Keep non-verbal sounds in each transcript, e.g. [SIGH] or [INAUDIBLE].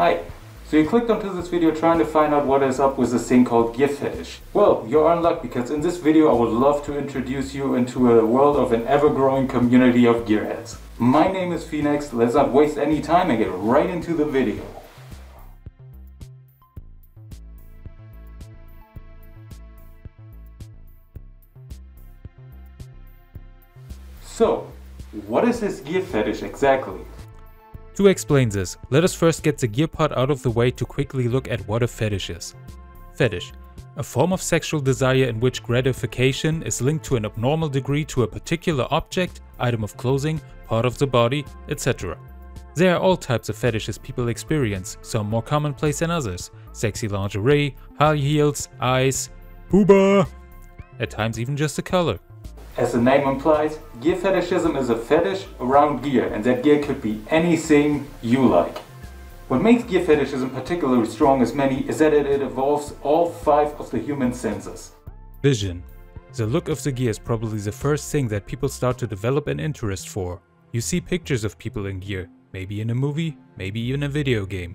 Hi. So you clicked onto this video trying to find out what is up with this thing called gear fetish. Well, you're in luck because in this video I would love to introduce you into a world of an ever-growing community of gearheads. My name is Phoenaxx, let's not waste any time and get right into the video. So, what is this gear fetish exactly? To explain this, let us first get the gear part out of the way to quickly look at what a fetish is. Fetish, a form of sexual desire in which gratification is linked to an abnormal degree to a particular object, item of clothing, part of the body, etc. There are all types of fetishes people experience, some more commonplace than others. Sexy lingerie, high heels, eyes, booba, at times even just a color. As the name implies, gear fetishism is a fetish around gear, and that gear could be anything you like. What makes gear fetishism particularly strong as many is that it involves all five of the human senses. Vision. The look of the gear is probably the first thing that people start to develop an interest for. You see pictures of people in gear, maybe in a movie, maybe even a video game.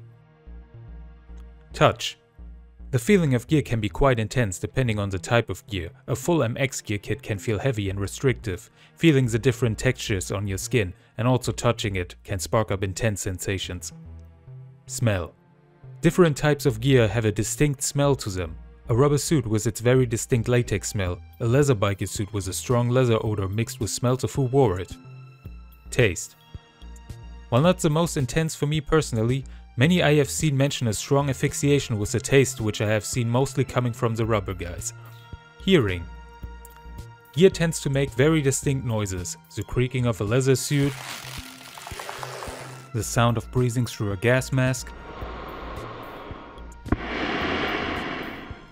Touch. The feeling of gear can be quite intense depending on the type of gear. A full MX gear kit can feel heavy and restrictive. Feeling the different textures on your skin and also touching it can spark up intense sensations. Smell. Different types of gear have a distinct smell to them. A rubber suit with its very distinct latex smell, a leather biker suit with a strong leather odor mixed with smells of who wore it. Taste. While not the most intense for me personally, Many I have seen mention a strong asphyxiation with the taste which I have seen mostly coming from the rubber guys. Hearing. Gear tends to make very distinct noises, the creaking of a leather suit, the sound of breathing through a gas mask.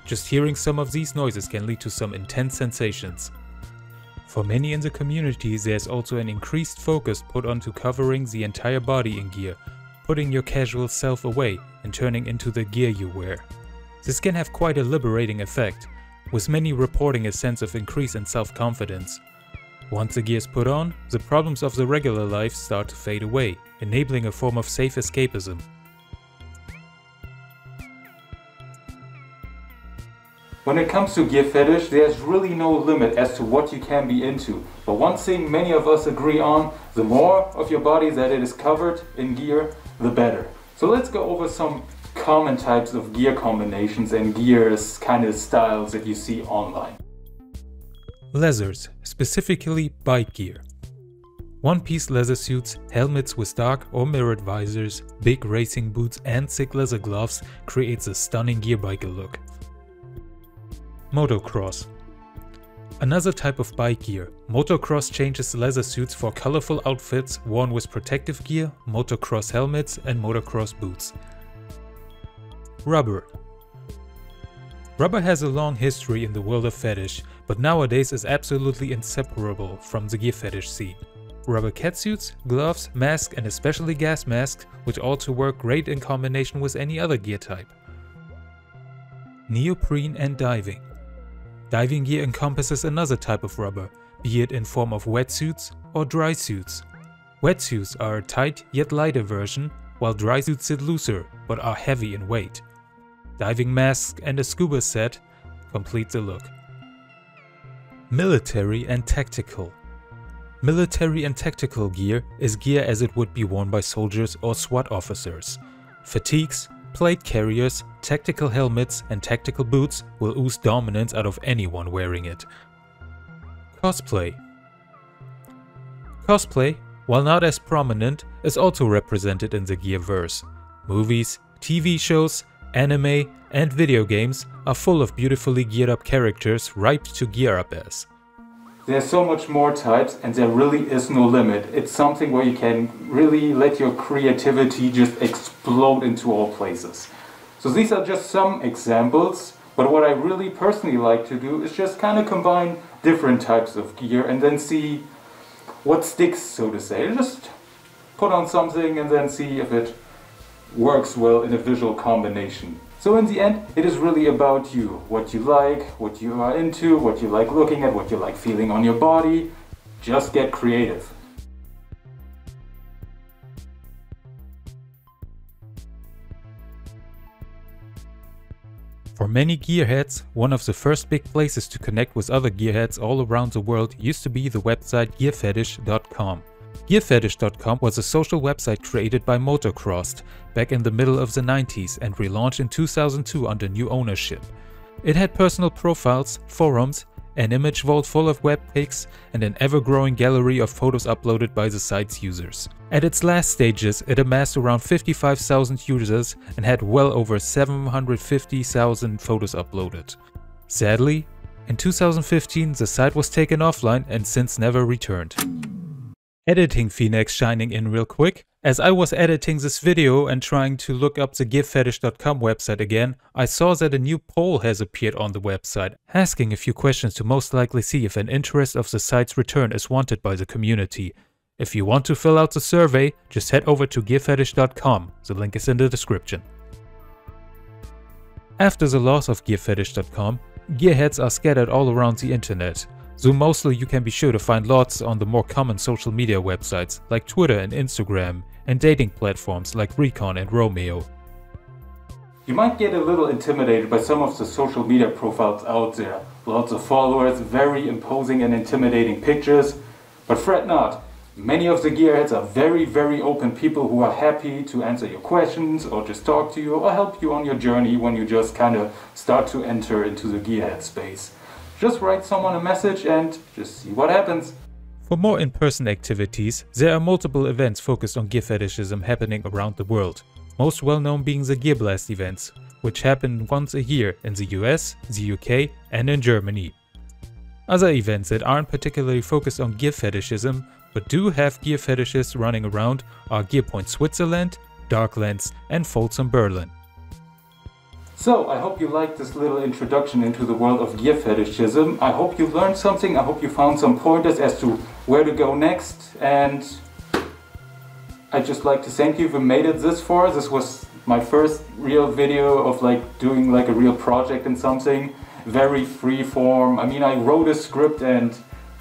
Just hearing some of these noises can lead to some intense sensations. For many in the community there's also an increased focus put onto covering the entire body in gear, putting your casual self away and turning into the gear you wear. This can have quite a liberating effect, with many reporting a sense of increase in self-confidence. Once the gear is put on, the problems of the regular life start to fade away, enabling a form of safe escapism. When it comes to gear fetish, there's really no limit as to what you can be into. But one thing many of us agree on, the more of your body that it is covered in gear, the better. So let's go over some common types of gear combinations and gears kind of styles that you see online. Leathers, specifically bike gear. One-piece leather suits, helmets with dark or mirrored visors, big racing boots and thick leather gloves creates a stunning gear biker look. Motocross. Another type of bike gear, motocross changes leather suits for colorful outfits worn with protective gear, motocross helmets and motocross boots. Rubber. Rubber has a long history in the world of fetish, but nowadays is absolutely inseparable from the gear fetish scene. Rubber catsuits, gloves, masks and especially gas masks, which also work great in combination with any other gear type. Neoprene and diving. Diving gear encompasses another type of rubber, be it in form of wetsuits or dry suits. Wetsuits are a tight yet lighter version, while dry suits sit looser but are heavy in weight. Diving masks and a scuba set complete the look. Military and Tactical Military and tactical gear is gear as it would be worn by soldiers or SWAT officers. Fatigues, plate carriers, tactical helmets and tactical boots will ooze dominance out of anyone wearing it. Cosplay Cosplay, while not as prominent, is also represented in the Gearverse. Movies, TV shows, anime, and video games are full of beautifully geared up characters ripe to gear up as. There's so much more types and there really is no limit. It's something where you can really let your creativity just explode into all places. So these are just some examples, but what I really personally like to do is just kind of combine different types of gear and then see what sticks, so to say. Just put on something and then see if it works well in a visual combination. So in the end, it is really about you, what you like, what you are into, what you like looking at, what you like feeling on your body. Just get creative. For many gearheads, one of the first big places to connect with other gearheads all around the world used to be the website gearfetish.com. Gearfetish.com was a social website created by Motocrossed back in the middle of the 90s and relaunched in 2002 under new ownership. It had personal profiles, forums, an image vault full of web pics, and an ever-growing gallery of photos uploaded by the site's users. At its last stages, it amassed around 55,000 users and had well over 750,000 photos uploaded. Sadly, in 2015 the site was taken offline and since never returned. Editing Phoenaxx shining in real quick. As I was editing this video and trying to look up the gearfetish.com website again, I saw that a new poll has appeared on the website, asking a few questions to most likely see if an interest of the site's return is wanted by the community. If you want to fill out the survey, just head over to gearfetish.com, the link is in the description. After the loss of gearfetish.com, gearheads are scattered all around the internet, so mostly you can be sure to find lots on the more common social media websites like Twitter and Instagram, and dating platforms like Recon and Romeo. You might get a little intimidated by some of the social media profiles out there. Lots of followers, very imposing and intimidating pictures, but fret not. Many of the gearheads are very, very open people who are happy to answer your questions or just talk to you or help you on your journey when you just kind of start to enter into the gearhead space. Just write someone a message and just see what happens. For more in-person activities, there are multiple events focused on gear fetishism happening around the world, most well known being the Gear Blast events, which happen once a year in the US, the UK and in Germany. Other events that aren't particularly focused on gear fetishism, but do have gear fetishists running around are Gearpoint Switzerland, Darklands and Folsom Berlin. So, I hope you liked this little introduction into the world of gear fetishism. I hope you learned something. I hope you found some pointers as to where to go next. And I'd just like to thank you for made it this far. This was my first real video of like doing like a real project and something. Very free form. I mean, I wrote a script and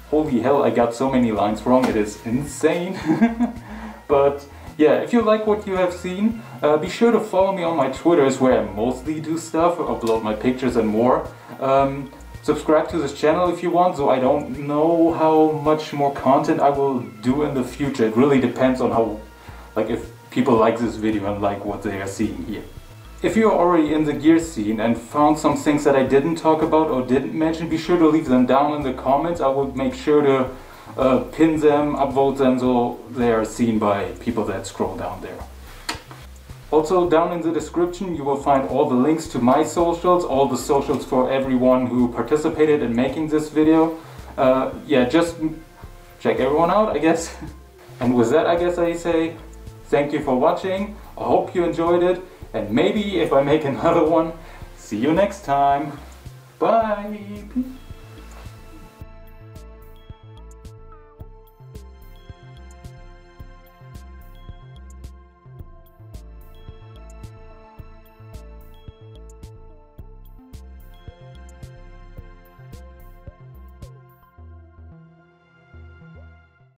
holy hell, I got so many lines wrong. It is insane. [LAUGHS] but yeah, if you like what you have seen, uh, be sure to follow me on my Twitters where I mostly do stuff, upload my pictures and more. Um, subscribe to this channel if you want, so I don't know how much more content I will do in the future. It really depends on how, like if people like this video and like what they are seeing here. If you're already in the gear scene and found some things that I didn't talk about or didn't mention, be sure to leave them down in the comments. I will make sure to uh, pin them, upvote them so they are seen by people that scroll down there. Also down in the description you will find all the links to my socials, all the socials for everyone who participated in making this video. Uh, yeah, just check everyone out I guess. [LAUGHS] And with that I guess I say thank you for watching, I hope you enjoyed it, and maybe if I make [LAUGHS] another one, see you next time. Bye!